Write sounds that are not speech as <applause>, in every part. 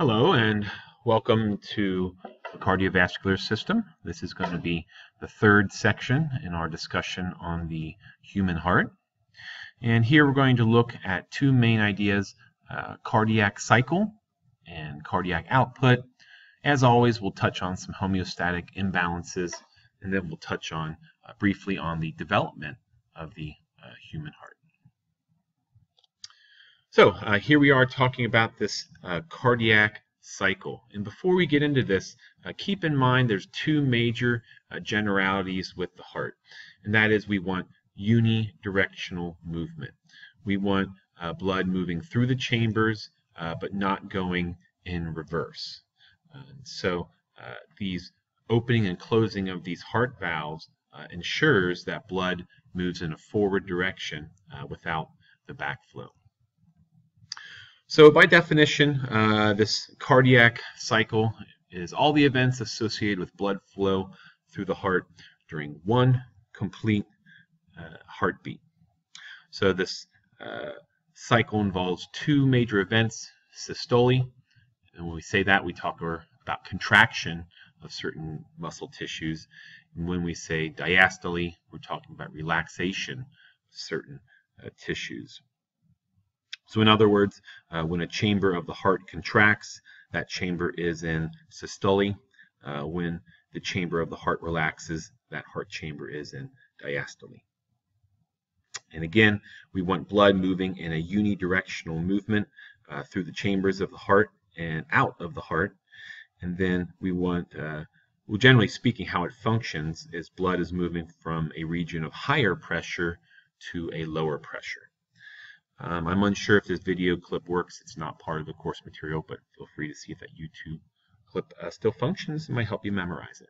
Hello and welcome to the cardiovascular system. This is going to be the third section in our discussion on the human heart. And here we're going to look at two main ideas, uh, cardiac cycle and cardiac output. As always, we'll touch on some homeostatic imbalances and then we'll touch on uh, briefly on the development of the uh, human heart. So uh, here we are talking about this uh, cardiac cycle. And before we get into this, uh, keep in mind there's two major uh, generalities with the heart. And that is we want unidirectional movement. We want uh, blood moving through the chambers, uh, but not going in reverse. so these opening and closing of these heart valves ensures that blood moves in a forward direction without the backflow. So by definition, uh, this cardiac cycle is all the events associated with blood flow through the heart during one complete uh, heartbeat. So this uh, cycle involves two major events, systole, and when we say that, we talk about contraction of certain muscle tissues. And when we say diastole, we're talking about relaxation of certain uh, tissues. So in other words, uh, when a chamber of the heart contracts, that chamber is in systole. Uh, when the chamber of the heart relaxes, that heart chamber is in diastole. And again, we want blood moving in a unidirectional movement uh, through the chambers of the heart and out of the heart. And then we want, uh, well, generally speaking, how it functions is blood is moving from a region of higher pressure to a lower pressure. Um, I'm unsure if this video clip works. It's not part of the course material, but feel free to see if that YouTube clip uh, still functions. It might help you memorize it.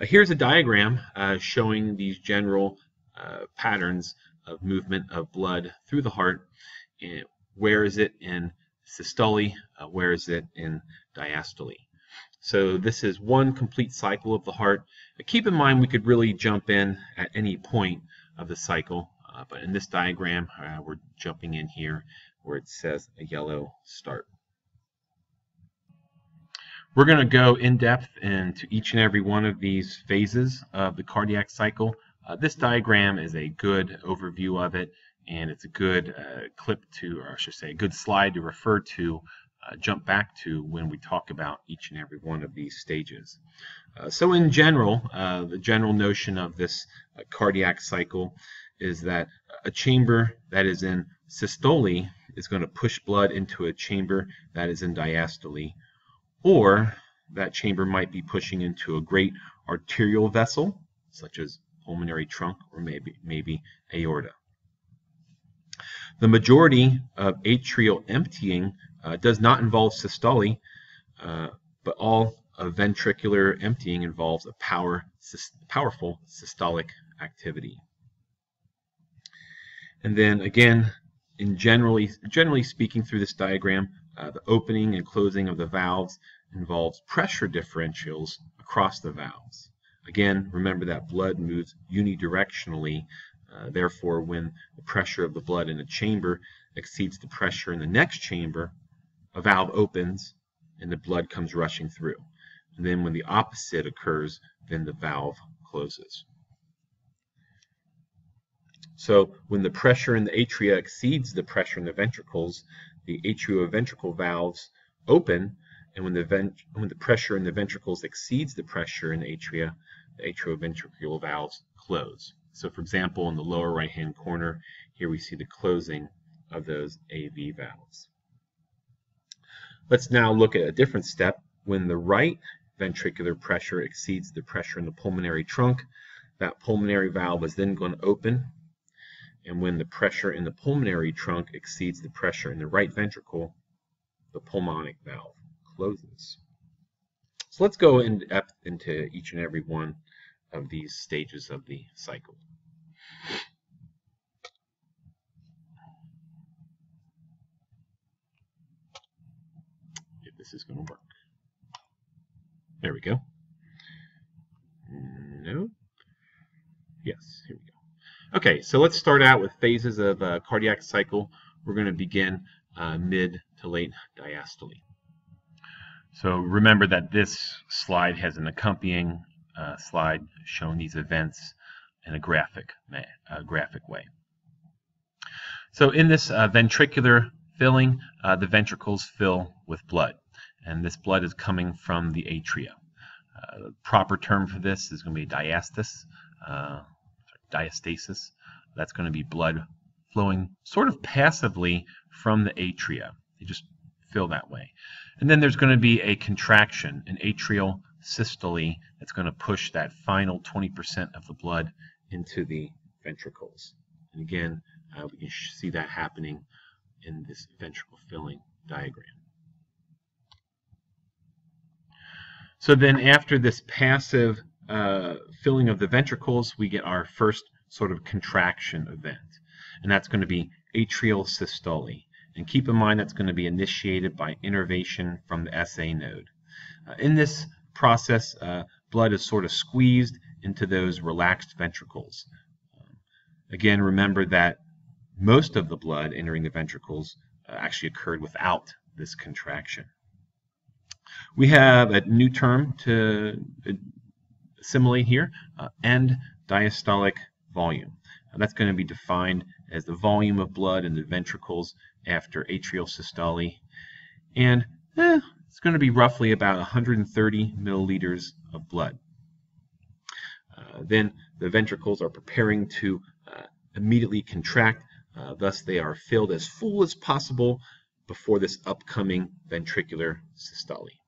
Uh, here's a diagram uh, showing these general uh, patterns of movement of blood through the heart. And where is it in systole? Uh, where is it in diastole? So this is one complete cycle of the heart. keep in mind we could really jump in at any point of the cycle. Uh, but in this diagram, uh, we're jumping in here where it says a yellow start. We're going to go in depth into each and every one of these phases of the cardiac cycle. Uh, this diagram is a good overview of it, and it's a good uh, clip to, or I should say, a good slide to refer to, uh, jump back to when we talk about each and every one of these stages. Uh, so in general, the general notion of this cardiac cycle is that a chamber that is in systole is going to push blood into a chamber that is in diastole, or that chamber might be pushing into a great arterial vessel, such as pulmonary trunk or maybe, maybe aorta. The majority of atrial emptying uh, does not involve systole, uh, but all of ventricular emptying involves a power, powerful systolic activity. And then again, in generally, generally speaking through this diagram, uh, the opening and closing of the valves involves pressure differentials across the valves. Again, remember that blood moves unidirectionally. Uh, therefore, when the pressure of the blood in a chamber exceeds the pressure in the next chamber, a valve opens and the blood comes rushing through. And then when the opposite occurs, then the valve closes. So when the pressure in the atria exceeds the pressure in the ventricles, the atrioventricle valves open, and when the, when the pressure in the ventricles exceeds the pressure in the atria, the atrioventricular valves close. So for example, in the lower right-hand corner, here we see the closing of those AV valves. Let's now look at a different step. When the right ventricular pressure exceeds the pressure in the pulmonary trunk, that pulmonary valve is then going to open and when the pressure in the pulmonary trunk exceeds the pressure in the right ventricle, the pulmonic valve closes. So let's go in depth into each and every one of these stages of the cycle. If this is going to work. There we go. No. Yes, here we go. Okay, so let's start out with phases of uh, cardiac cycle. We're going to begin uh, mid to late diastole. So remember that this slide has an accompanying uh, slide showing these events in a graphic, a graphic way. So in this uh, ventricular filling, uh, the ventricles fill with blood, and this blood is coming from the atria. The proper term for this is going to be diastasis. Diastasis. That's going to be blood flowing sort of passively from the atria. They just fill that way. And then there's going to be a contraction, an atrial systole, that's going to push that final 20% of the blood into the ventricles. And again, uh, we can see that happening in this ventricle filling diagram. So then after this passive uh, filling of the ventricles, we get our first sort of contraction event. And that's going to be atrial systole. And keep in mind that's going to be initiated by innervation from the SA node. Uh, in this process, uh, blood is sort of squeezed into those relaxed ventricles. Um, again, remember that most of the blood entering the ventricles uh, actually occurred without this contraction. We have a new term to assimilate here, uh, end diastolic volume. that's going to be defined as the volume of blood in the ventricles after atrial systole. And eh, it's going to be roughly about 130 milliliters of blood. Uh, then the ventricles are preparing to uh, immediately contract, uh, thus they are filled as full as possible before this upcoming ventricular systole.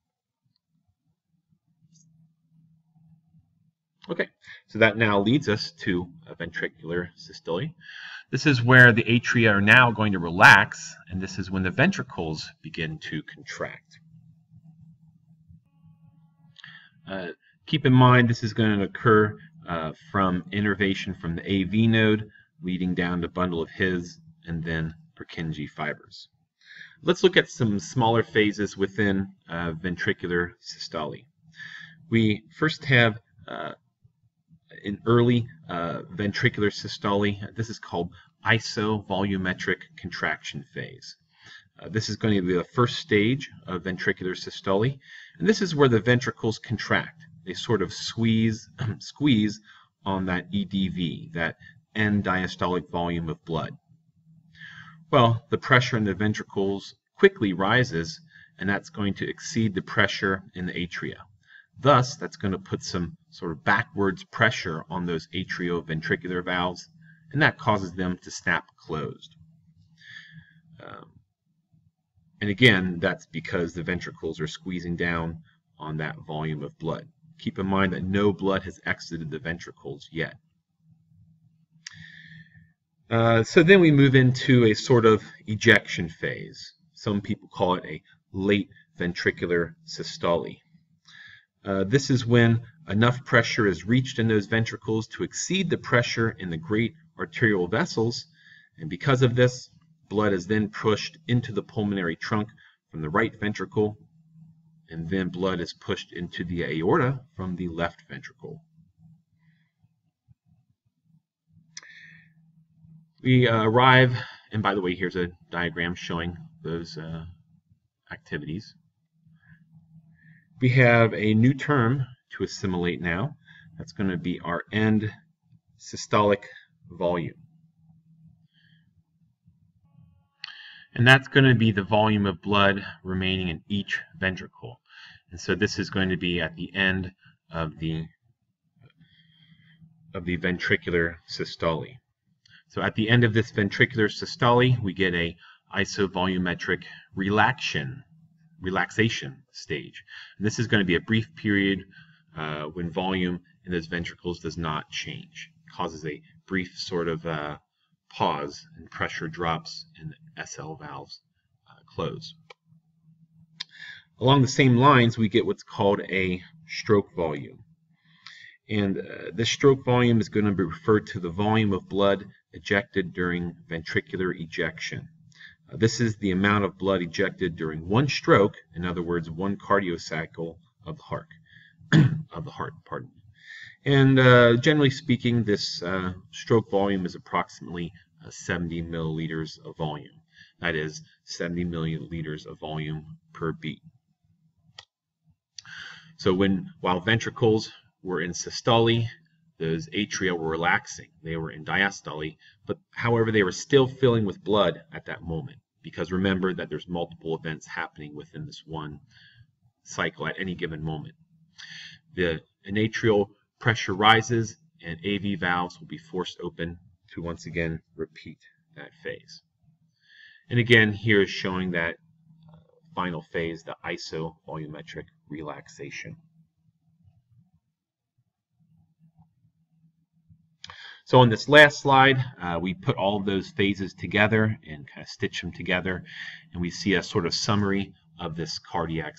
Okay, so that now leads us to a ventricular systole. This is where the atria are now going to relax, and this is when the ventricles begin to contract. Uh, keep in mind this is going to occur uh, from innervation from the AV node leading down to bundle of His and then Purkinje fibers. Let's look at some smaller phases within uh, ventricular systole. We first have uh, in early uh, ventricular systole. This is called isovolumetric contraction phase. Uh, this is going to be the first stage of ventricular systole, and this is where the ventricles contract. They sort of squeeze, <clears throat> squeeze on that EDV, that end diastolic volume of blood. Well, the pressure in the ventricles quickly rises, and that's going to exceed the pressure in the atria. Thus, that's going to put some sort of backwards pressure on those atrioventricular valves, and that causes them to snap closed. Um, and again, that's because the ventricles are squeezing down on that volume of blood. Keep in mind that no blood has exited the ventricles yet. Uh, so then we move into a sort of ejection phase. Some people call it a late ventricular systole. Uh, this is when enough pressure is reached in those ventricles to exceed the pressure in the great arterial vessels, and because of this, blood is then pushed into the pulmonary trunk from the right ventricle, and then blood is pushed into the aorta from the left ventricle. We uh, arrive, and by the way, here's a diagram showing those uh, activities. We have a new term to assimilate now. That's going to be our end systolic volume. And that's going to be the volume of blood remaining in each ventricle. And so this is going to be at the end of the of the ventricular systole. So at the end of this ventricular systole, we get a isovolumetric relaxation relaxation stage. And this is going to be a brief period uh, when volume in those ventricles does not change. It causes a brief sort of uh, pause and pressure drops and SL valves uh, close. Along the same lines, we get what's called a stroke volume. And uh, this stroke volume is going to be referred to the volume of blood ejected during ventricular ejection. This is the amount of blood ejected during one stroke, in other words, one cardiocycle of the heart. Of the heart, pardon. And uh, generally speaking, this uh, stroke volume is approximately uh, 70 milliliters of volume. that is 70 milliliters of volume per beat. So when while ventricles were in systole, those atria were relaxing. They were in diastole, but however, they were still filling with blood at that moment. Because remember that there's multiple events happening within this one cycle at any given moment. The atrial pressure rises and AV valves will be forced open to once again repeat that phase. And again, here is showing that uh, final phase, the isovolumetric relaxation. So on this last slide, uh, we put all those phases together and kind of stitch them together, and we see a sort of summary of this cardiac.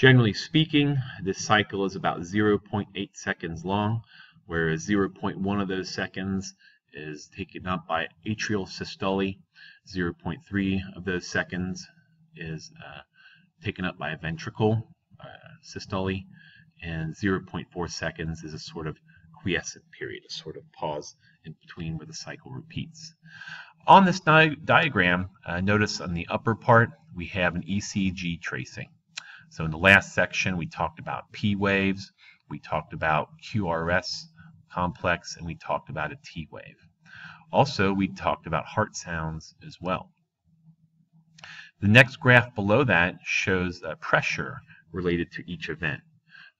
Generally speaking, this cycle is about 0.8 seconds long, whereas 0.1 of those seconds is taken up by atrial systole, 0.3 of those seconds is uh, taken up by ventricle uh, systole, and 0.4 seconds is a sort of quiescent period, a sort of pause in between where the cycle repeats. On this di diagram, uh, notice on the upper part, we have an ECG tracing. So in the last section, we talked about P waves, we talked about QRS complex, and we talked about a T wave. Also, we talked about heart sounds as well. The next graph below that shows uh, pressure related to each event.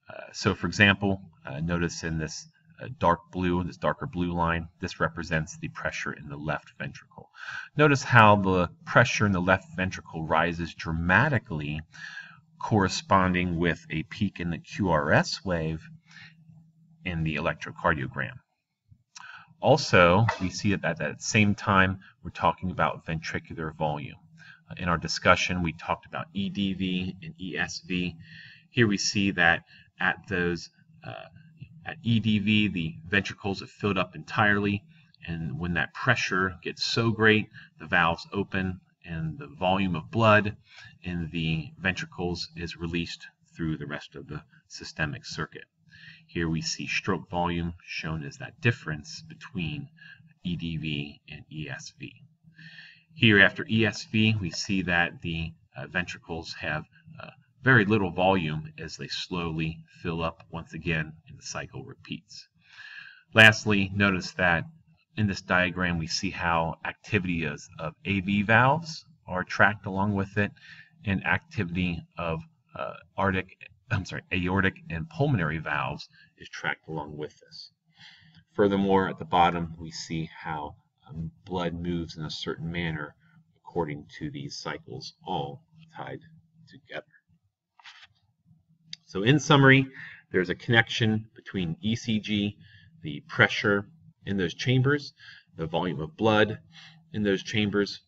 Uh, so for example, uh, notice in this dark blue, this darker blue line, this represents the pressure in the left ventricle. Notice how the pressure in the left ventricle rises dramatically corresponding with a peak in the QRS wave in the electrocardiogram. Also, we see that at that same time, we're talking about ventricular volume. In our discussion, we talked about EDV and ESV. Here we see that at those uh, at EDV, the ventricles are filled up entirely, and when that pressure gets so great, the valves open and the volume of blood in the ventricles is released through the rest of the systemic circuit. Here we see stroke volume shown as that difference between EDV and ESV. Here after ESV, we see that the uh, ventricles have uh, very little volume as they slowly fill up once again and the cycle repeats. Lastly, notice that in this diagram we see how activity is of AV valves are tracked along with it and activity of uh, aortic, I'm sorry, aortic and pulmonary valves is tracked along with this. Furthermore, at the bottom we see how um, blood moves in a certain manner according to these cycles all tied together. So in summary, there's a connection between ECG, the pressure in those chambers, the volume of blood in those chambers,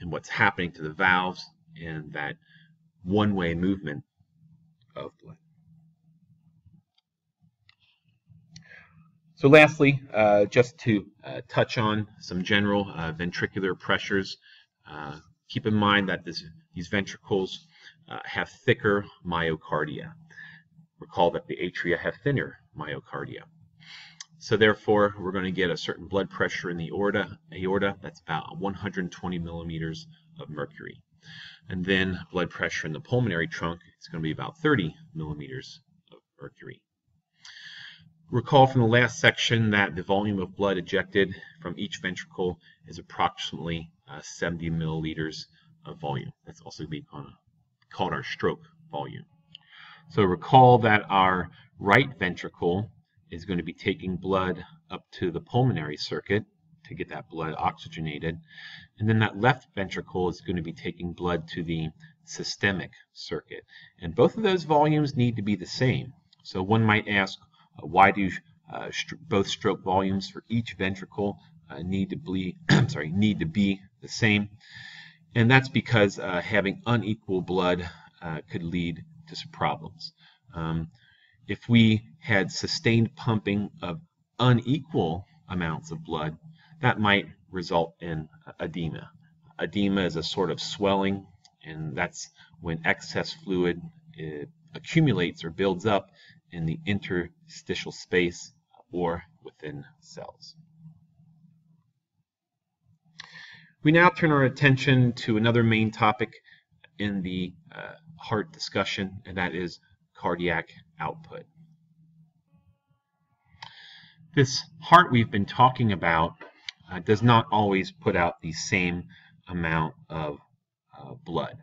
and what's happening to the valves and that one-way movement of blood. So lastly, uh, just to uh, touch on some general uh, ventricular pressures, uh, keep in mind that this, these ventricles uh, have thicker myocardia. Recall that the atria have thinner myocardia. So therefore, we're going to get a certain blood pressure in the aorta, aorta that's about 120 millimeters of mercury. And then blood pressure in the pulmonary trunk, it's going to be about 30 millimeters of mercury. Recall from the last section that the volume of blood ejected from each ventricle is approximately uh, 70 milliliters of volume. That's also going to be called our stroke volume. So recall that our right ventricle is going to be taking blood up to the pulmonary circuit to get that blood oxygenated. And then that left ventricle is going to be taking blood to the systemic circuit. And both of those volumes need to be the same. So one might ask, uh, why do uh, st both stroke volumes for each ventricle uh, need to be <clears throat> sorry need to be the same? And that's because uh, having unequal blood uh, could lead to some problems. Um, if we had sustained pumping of unequal amounts of blood, that might result in edema. Edema is a sort of swelling, and that's when excess fluid uh, accumulates or builds up in the interstitial space or within cells. We now turn our attention to another main topic in the uh, heart discussion, and that is cardiac output. This heart we've been talking about uh, does not always put out the same amount of uh, blood.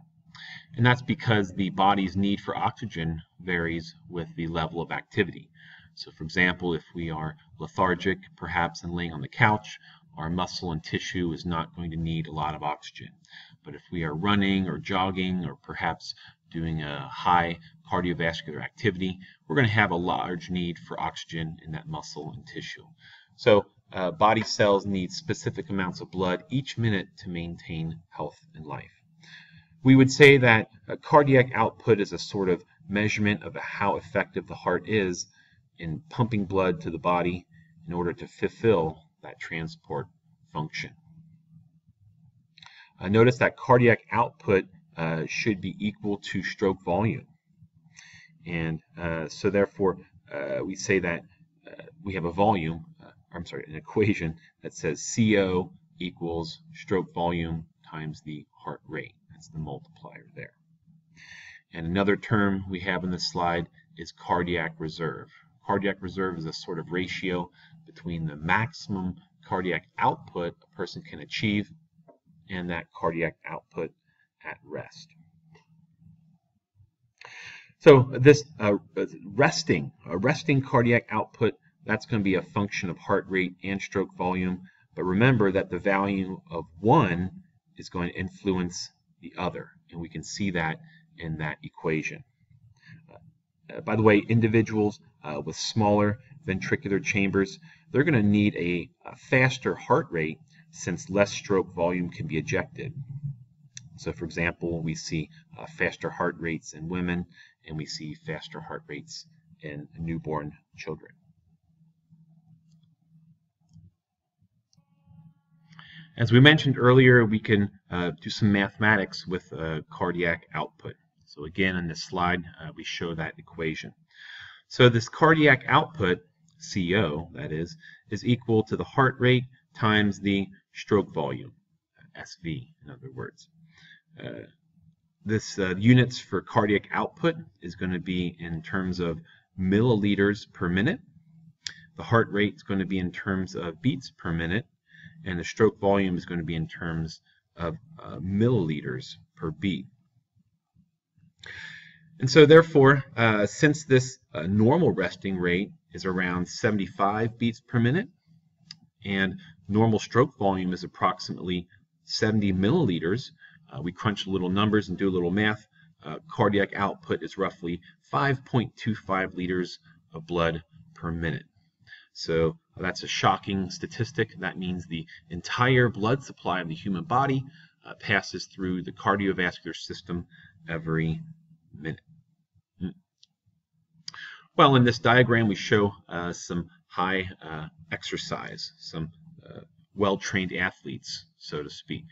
And that's because the body's need for oxygen varies with the level of activity. So for example, if we are lethargic, perhaps and laying on the couch, our muscle and tissue is not going to need a lot of oxygen. But if we are running or jogging or perhaps doing a high cardiovascular activity, we're going to have a large need for oxygen in that muscle and tissue. So uh, body cells need specific amounts of blood each minute to maintain health and life. We would say that cardiac output is a sort of measurement of how effective the heart is in pumping blood to the body in order to fulfill that transport function. Uh, notice that cardiac output uh, should be equal to stroke volume. And uh, so therefore, uh, we say that uh, we have a volume, uh, I'm sorry, an equation that says CO equals stroke volume times the heart rate. That's the multiplier there. And another term we have in this slide is cardiac reserve. Cardiac reserve is a sort of ratio between the maximum cardiac output a person can achieve and that cardiac output at rest. So this uh, resting, a resting cardiac output, that's going to be a function of heart rate and stroke volume. But remember that the value of one is going to influence the other. And we can see that in that equation. Uh, by the way, individuals uh, with smaller ventricular chambers, they're going to need a, a, faster heart rate since less stroke volume can be ejected. So for example, we see uh, faster heart rates in women and we see faster heart rates in newborn children. As we mentioned earlier, we can uh, do some mathematics with uh, cardiac output. So again, in this slide, uh, we show that equation. So this cardiac output, CO, that is, is equal to the heart rate times the stroke volume, SV, in other words. Uh, this uh, units for cardiac output is going to be in terms of milliliters per minute. The heart rate is going to be in terms of beats per minute, and the stroke volume is going to be in terms of uh, milliliters per beat. And so therefore, uh, since this uh, normal resting rate is around 75 beats per minute, and normal stroke volume is approximately 70 milliliters, uh, we crunch little numbers and do a little math, uh, cardiac output is roughly 5.25 liters of blood per minute. So that's a shocking statistic. That means the entire blood supply of the human body uh, passes through the cardiovascular system every minute. Hmm. Well, in this diagram, we show uh, some high uh, exercise, some uh, well-trained athletes, so to speak.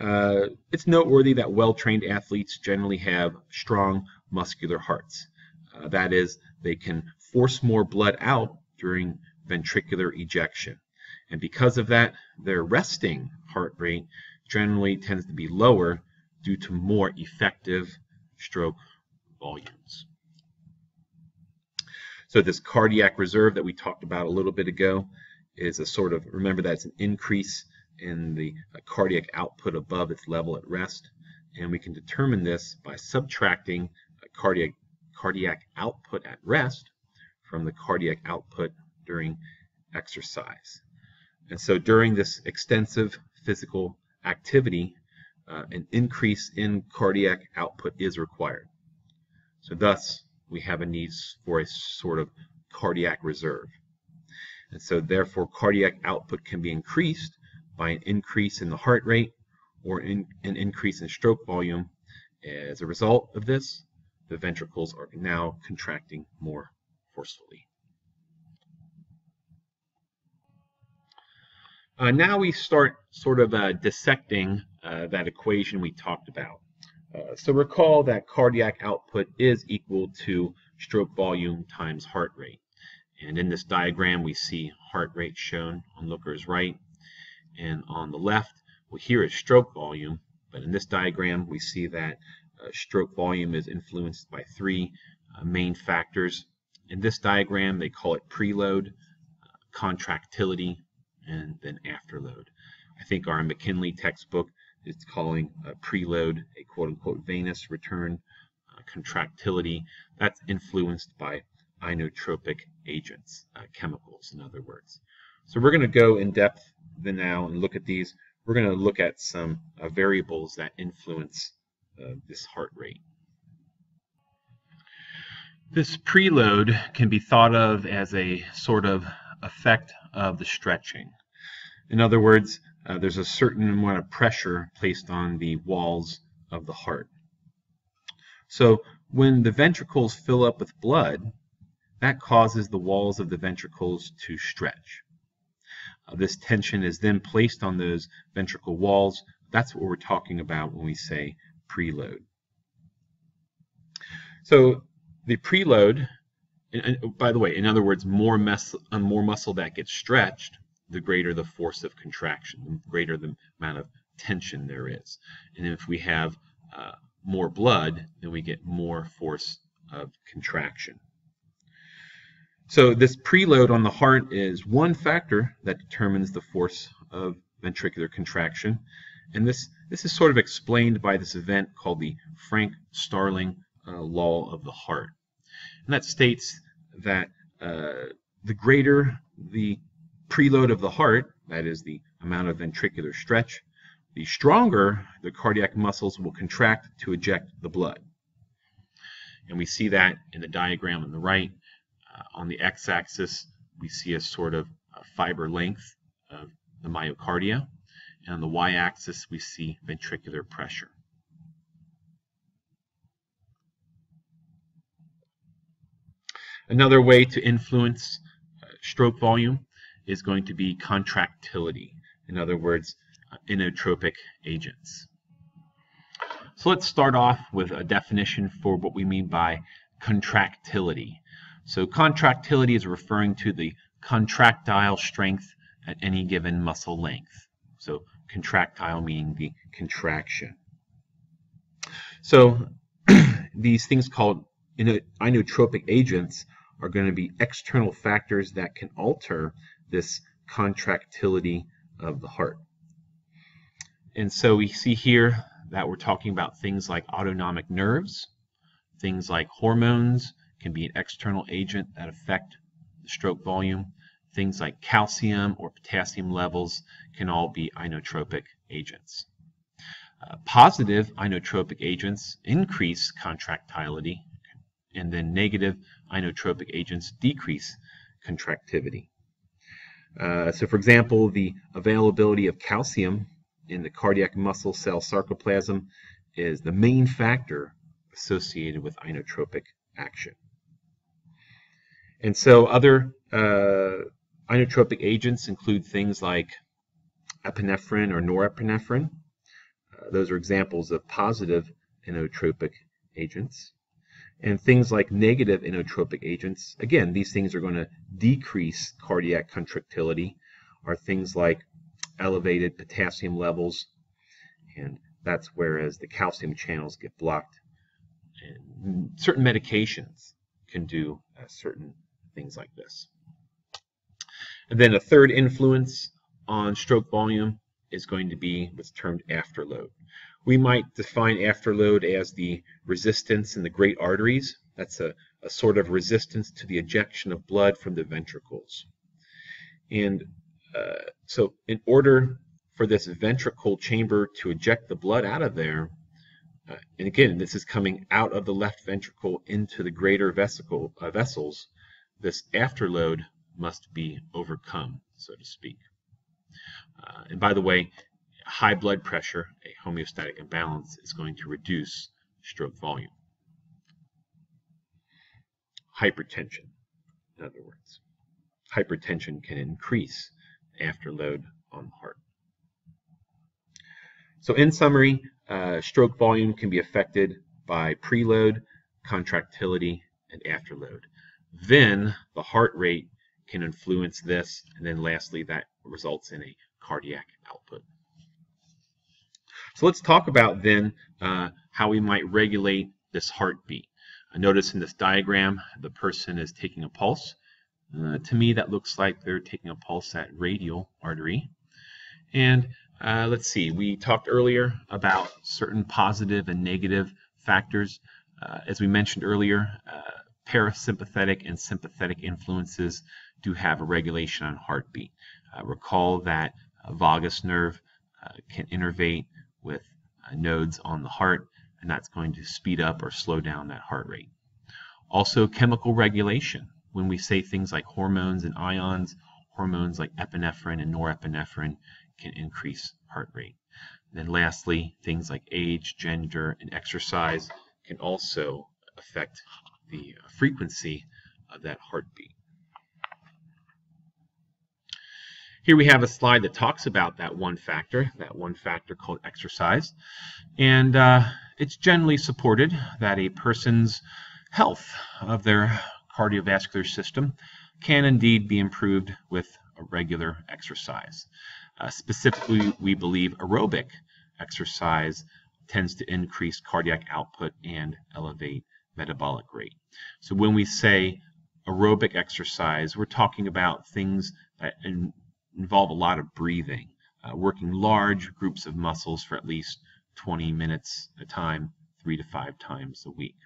Uh, it's noteworthy that well-trained athletes generally have strong muscular hearts. Uh, that is, they can force more blood out during ventricular ejection. And because of that, their resting heart rate generally tends to be lower due to more effective stroke volumes. So this cardiac reserve that we talked about a little bit ago is a sort of, remember that's an increase in the uh, cardiac output above its level at rest. And we can determine this by subtracting cardiac, cardiac output at rest from the cardiac output during exercise. And so during this extensive physical activity, uh, an increase in cardiac output is required. So thus, we have a need for a sort of cardiac reserve. And so therefore, cardiac output can be increased by an increase in the heart rate or in, an increase in stroke volume. As a result of this, the ventricles are now contracting more forcefully. Uh, now we start sort of uh, dissecting uh, that equation we talked about. Uh, so recall that cardiac output is equal to stroke volume times heart rate. And in this diagram, we see heart rate shown on Looker's right. And on the left, well, here is stroke volume, but in this diagram we see that uh, stroke volume is influenced by three uh, main factors. In this diagram they call it preload, uh, contractility, and then afterload. I think our McKinley textbook is calling preload a quote-unquote venous return, uh, contractility, that's influenced by inotropic agents, uh, chemicals in other words. So we're going to go in depth then now and look at these. We're going to look at some uh, variables that influence uh, this heart rate. This preload can be thought of as a sort of effect of the stretching. In other words, uh, there's a certain amount of pressure placed on the walls of the heart. So when the ventricles fill up with blood, that causes the walls of the ventricles to stretch. Uh, this tension is then placed on those ventricle walls. That's what we're talking about when we say preload. So the preload, and, and by the way, in other words, more, uh, more muscle that gets stretched, the greater the force of contraction, the greater the amount of tension there is. And if we have uh, more blood, then we get more force of contraction. So this preload on the heart is one factor that determines the force of ventricular contraction. And this, this is sort of explained by this event called the Frank-Starling uh, law of the heart. And that states that uh, the greater the preload of the heart, that is the amount of ventricular stretch, the stronger the cardiac muscles will contract to eject the blood. And we see that in the diagram on the right. Uh, on the x-axis, we see a sort of a fiber length of the myocardia. And on the y-axis, we see ventricular pressure. Another way to influence uh, stroke volume is going to be contractility. In other words, uh, inotropic agents. So let's start off with a definition for what we mean by contractility. So contractility is referring to the contractile strength at any given muscle length. So contractile meaning the contraction. So <clears throat> these things called inotropic agents are going to be external factors that can alter this contractility of the heart. And so we see here that we're talking about things like autonomic nerves, things like hormones, can be an external agent that affect the stroke volume. Things like calcium or potassium levels can all be inotropic agents. Uh, positive inotropic agents increase contractility, and then negative inotropic agents decrease contractivity. Uh, so for example, the availability of calcium in the cardiac muscle cell sarcoplasm is the main factor associated with inotropic action. And so other uh, inotropic agents include things like epinephrine or norepinephrine. Uh, those are examples of positive inotropic agents. And things like negative inotropic agents, again, these things are going to decrease cardiac contractility, are things like elevated potassium levels, and that's whereas the calcium channels get blocked. And certain medications can do certain things like this. And then a third influence on stroke volume is going to be what's termed afterload. We might define afterload as the resistance in the great arteries. That's a, a sort of resistance to the ejection of blood from the ventricles. And uh, so in order for this ventricle chamber to eject the blood out of there, uh, and again, this is coming out of the left ventricle into the greater vesicle, uh, vessels, this afterload must be overcome, so to speak. Uh, and by the way, high blood pressure, a homeostatic imbalance, is going to reduce stroke volume. Hypertension, in other words. Hypertension can increase afterload on the heart. So in summary, uh, stroke volume can be affected by preload, contractility, and afterload. Then the heart rate can influence this, and then lastly, that results in a cardiac output. So let's talk about then uh, how we might regulate this heartbeat. Uh, notice in this diagram, the person is taking a pulse. Uh, to me, that looks like they're taking a pulse at radial artery. And uh, let's see, we talked earlier about certain positive and negative factors. Uh, as we mentioned earlier, uh, parasympathetic and sympathetic influences do have a regulation on heartbeat. Uh, recall that vagus nerve uh, can innervate with uh, nodes on the heart, and that's going to speed up or slow down that heart rate. Also, chemical regulation. When we say things like hormones and ions, hormones like epinephrine and norepinephrine can increase heart rate. And then lastly, things like age, gender, and exercise can also affect the frequency of that heartbeat. Here we have a slide that talks about that one factor, that one factor called exercise. And uh, it's generally supported that a person's health of their cardiovascular system can indeed be improved with a regular exercise. Uh, specifically, we believe aerobic exercise tends to increase cardiac output and elevate metabolic rate. So when we say aerobic exercise, we're talking about things that in, involve a lot of breathing, uh, working large groups of muscles for at least 20 minutes a time, three to five times a week.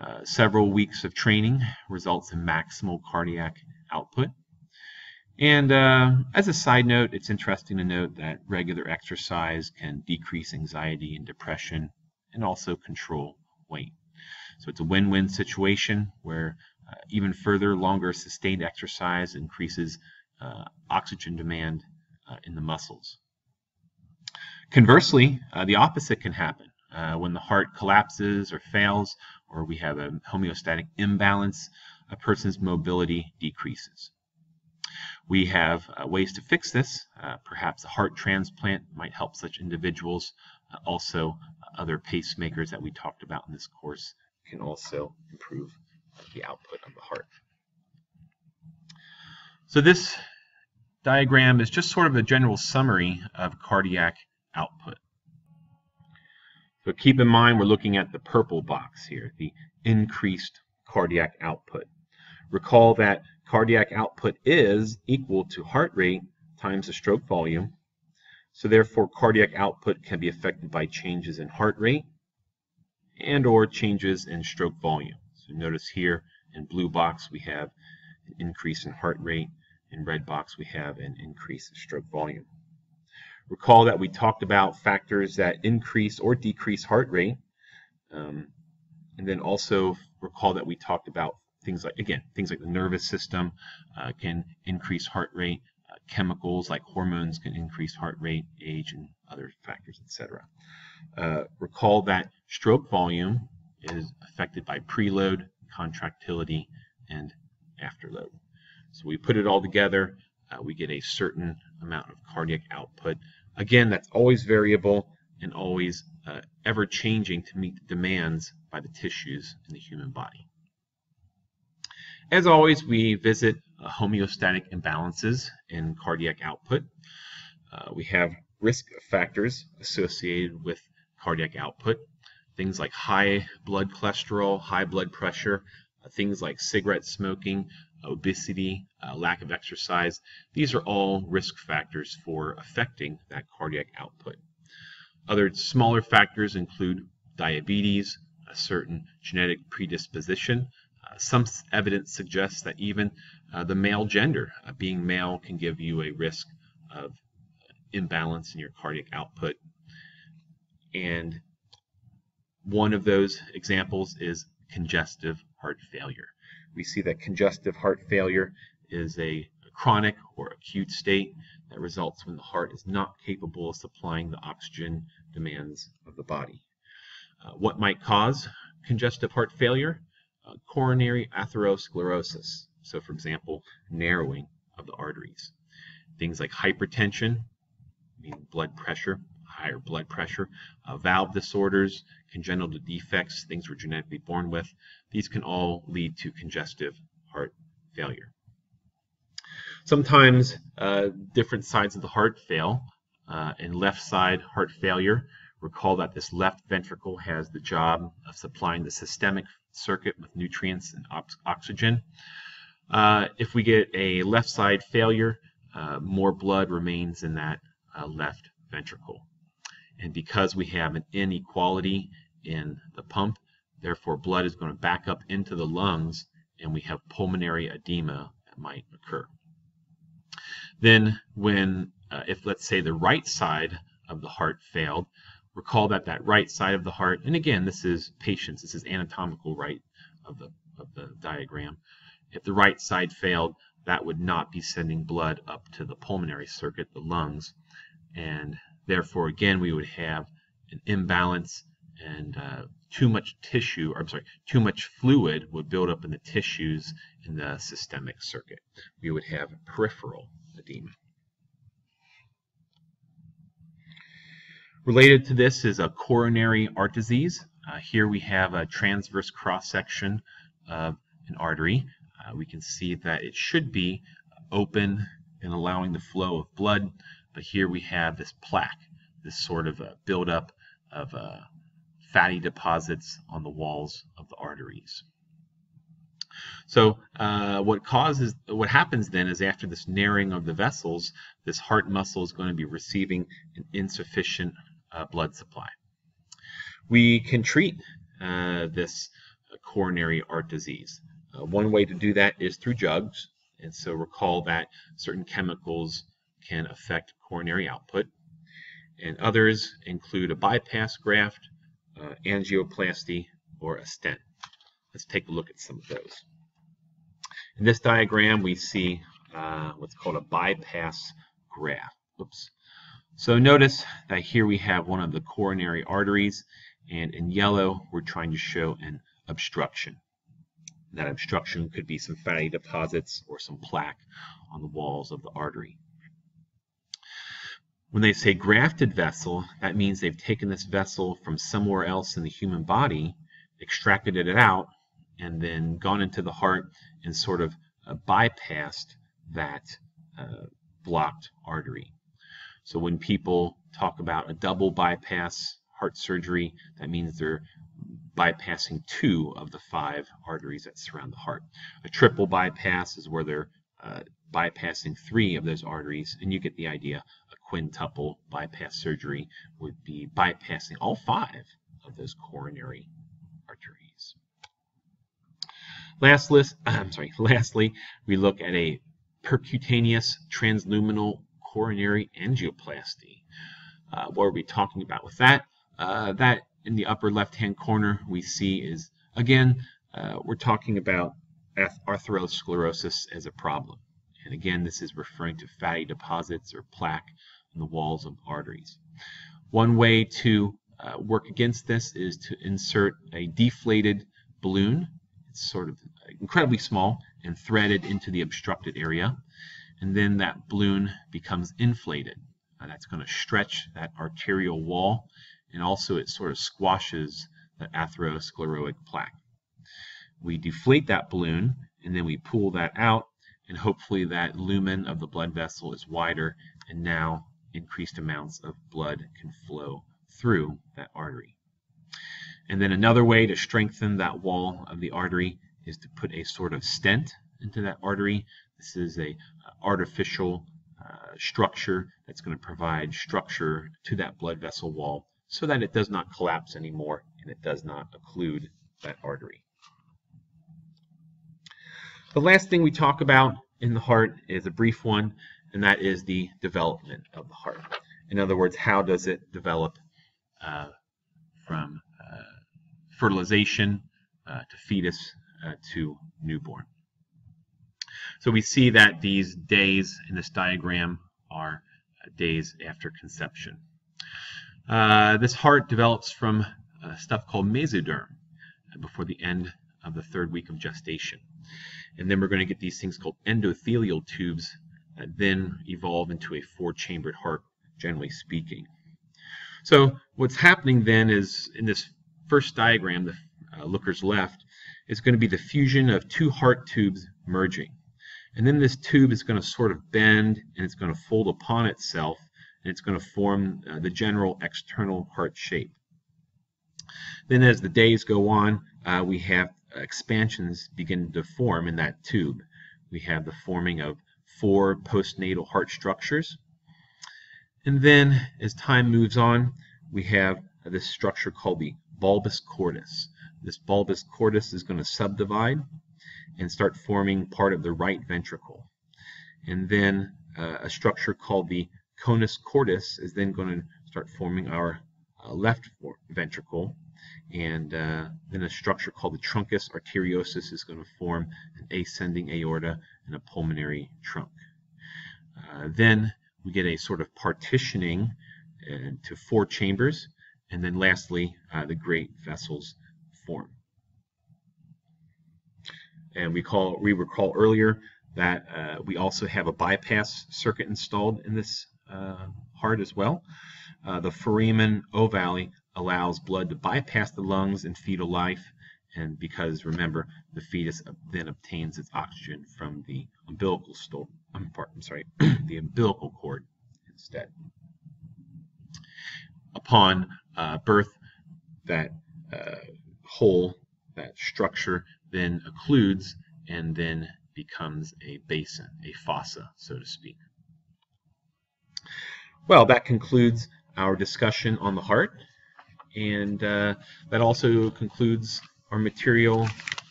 Uh, several weeks of training results in maximal cardiac output. And uh, as a side note, it's interesting to note that regular exercise can decrease anxiety and depression and also control weight. So it's a win-win situation where uh, even further longer sustained exercise increases uh, oxygen demand uh, in the muscles. Conversely, uh, the opposite can happen. Uh, when the heart collapses or fails, or we have a homeostatic imbalance, a person's mobility decreases. We have uh, ways to fix this. Perhaps a heart transplant might help such individuals. Also, other pacemakers that we talked about in this course can also improve the output of the heart. So this diagram is just sort of a general summary of cardiac output. So keep in mind we're looking at the purple box here, the increased cardiac output. Recall that cardiac output is equal to heart rate times the stroke volume. So therefore cardiac output can be affected by changes in heart rate and or changes in stroke volume. So notice here in blue box we have an increase in heart rate in red box, we have an increase in stroke volume. Recall that we talked about factors that increase or decrease heart rate. Um, and then also recall that we talked about things like, again, things like the nervous system uh, can increase heart rate. Uh, chemicals like hormones can increase heart rate, age, and other factors, etc. Uh, recall that stroke volume is affected by preload, contractility, and afterload. So we put it all together, uh, we get a certain amount of cardiac output. Again, that's always variable and always uh, ever changing to meet the demands by the tissues in the human body. As always, we visit uh, homeostatic imbalances in cardiac output. Uh, we have risk factors associated with cardiac output, things like high blood cholesterol, high blood pressure, uh, things like cigarette smoking, obesity, uh, lack of exercise. These are all risk factors for affecting that cardiac output. Other smaller factors include diabetes, a certain genetic predisposition. Uh, some evidence suggests that even uh, the male gender, uh, being male, can give you a risk of imbalance in your cardiac output. And one of those examples is congestive heart failure we see that congestive heart failure is a chronic or acute state that results when the heart is not capable of supplying the oxygen demands of the body. Uh, what might cause congestive heart failure? Uh, coronary atherosclerosis. So, for example, narrowing of the arteries. Things like hypertension, meaning blood pressure, higher blood pressure, uh, valve disorders, congenital defects, things we're genetically born with. These can all lead to congestive heart failure. Sometimes uh, different sides of the heart fail. uh, in left side heart failure. Recall that this left ventricle has the job of supplying the systemic circuit with nutrients and oxygen. Uh, if we get a left side failure, uh, more blood remains in that uh, left ventricle. And because we have an inequality in the pump, therefore blood is going to back up into the lungs and we have pulmonary edema that might occur. Then when, uh, if let's say the right side of the heart failed, recall that that right side of the heart, and again, this is patients, this is anatomical right of the, of the diagram. If the right side failed, that would not be sending blood up to the pulmonary circuit, the lungs, and therefore, again, we would have an imbalance and uh, too much tissue, or I'm sorry, too much fluid would build up in the tissues in the systemic circuit. We would have peripheral edema. Related to this is a coronary heart disease. Uh, here we have a transverse cross-section of an artery. Uh, we can see that it should be open and allowing the flow of blood, but here we have this plaque, this sort of buildup of uh, fatty deposits on the walls of the arteries. So uh, what causes, what happens then is after this narrowing of the vessels, this heart muscle is going to be receiving an insufficient uh, blood supply. We can treat uh, this coronary heart disease. Uh, one way to do that is through drugs. and so recall that certain chemicals can affect coronary output, and others include a bypass graft, uh, angioplasty, or a stent. Let's take a look at some of those. In this diagram, we see uh, what's called a bypass graft. Oops. So notice that here we have one of the coronary arteries, and in yellow, we're trying to show an obstruction. That obstruction could be some fatty deposits or some plaque on the walls of the artery. When they say grafted vessel, that means they've taken this vessel from somewhere else in the human body, extracted it out, and then gone into the heart and sort of uh, bypassed that uh, blocked artery. So when people talk about a double bypass heart surgery, that means they're bypassing two of the five arteries that surround the heart. A triple bypass is where they're uh, bypassing three of those arteries, and you get the idea. A quintuple bypass surgery would be bypassing all five of those coronary arteries. Lastly, <clears throat> I'm sorry, lastly, we look at a percutaneous transluminal coronary angioplasty. Uh, what are we talking about with that? Uh, that in the upper left-hand corner we see is, again, uh, we're talking about atherosclerosis as a problem. And again, this is referring to fatty deposits or plaque in the walls of arteries. One way to uh, work against this is to insert a deflated balloon. It's sort of incredibly small and threaded into the obstructed area. And then that balloon becomes inflated. Uh, that's going to stretch that arterial wall and also it sort of squashes the atherosclerotic plaque. We deflate that balloon and then we pull that out and hopefully that lumen of the blood vessel is wider and now increased amounts of blood can flow through that artery. And then another way to strengthen that wall of the artery is to put a sort of stent into that artery. This is a uh, artificial uh, structure that's going to provide structure to that blood vessel wall so that it does not collapse anymore and it does not occlude that artery. The last thing we talk about in the heart is a brief one, and that is the development of the heart. In other words, how does it develop uh, from uh, fertilization uh, to fetus uh, to newborn. So we see that these days in this diagram are uh, days after conception. Uh, this heart develops from stuff called mesoderm before the end of the third week of gestation. And then we're going to get these things called endothelial tubes then evolve into a four-chambered heart, generally speaking. So what's happening then is in this first diagram, the uh, looker's left, is going to be the fusion of two heart tubes merging. And then this tube is going to sort of bend and it's going to fold upon itself and it's going to form uh, the general external heart shape. Then as the days go on, uh, we have expansions begin to form in that tube. We have the forming of four postnatal heart structures. And then as time moves on, we have this structure called the bulbus cordis. This bulbus cordis is going to subdivide and start forming part of the right ventricle. And then uh, a structure called the conus cordis is then going to start forming our uh, left ventricle. And uh, then a structure called the truncus arteriosus is going to form an ascending aorta and a pulmonary trunk. Uh, then we get a sort of partitioning into four chambers. And then lastly, uh, the great vessels form. And we call we recall earlier that uh, we also have a bypass circuit installed in this uh, heart as well. Uh, the foramen ovale allows blood to bypass the lungs in fetal life, and because remember the fetus then obtains its oxygen from the umbilical store. I'm, I'm sorry, <clears throat> the umbilical cord instead. Upon uh, birth, that uh, hole, that structure, then occludes and then becomes a basin, a fossa, so to speak. Well, that concludes our discussion on the heart, and uh, that also concludes our material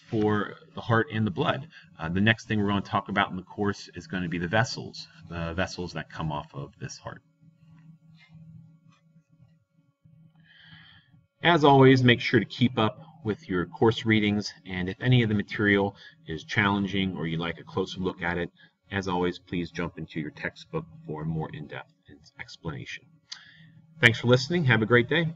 for the heart and the blood. Uh, the next thing we're going to talk about in the course is going to be the vessels, the vessels that come off of this heart. As always, make sure to keep up with your course readings, and if any of the material is challenging or you'd like a closer look at it, as always, please jump into your textbook for more in-depth explanation. Thanks for listening. Have a great day.